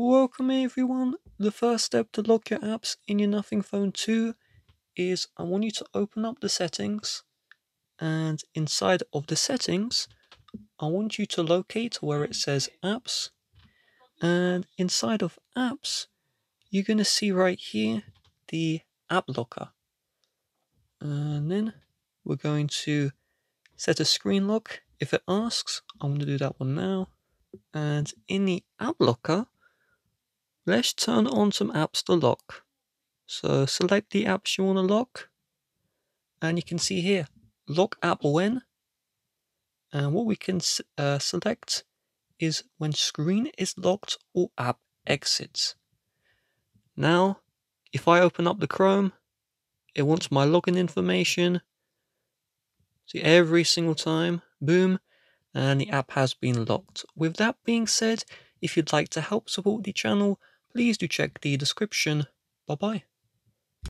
Welcome everyone. The first step to lock your apps in your Nothing Phone 2 is I want you to open up the settings and inside of the settings I want you to locate where it says apps and inside of apps you're going to see right here the app locker. And then we're going to set a screen lock. If it asks I'm going to do that one now. And in the app locker let's turn on some apps to lock. So select the apps you want to lock and you can see here lock app when and what we can uh, select is when screen is locked or app exits. Now if I open up the Chrome it wants my login information. See every single time boom and the app has been locked. With that being said if you'd like to help support the channel please do check the description. Bye bye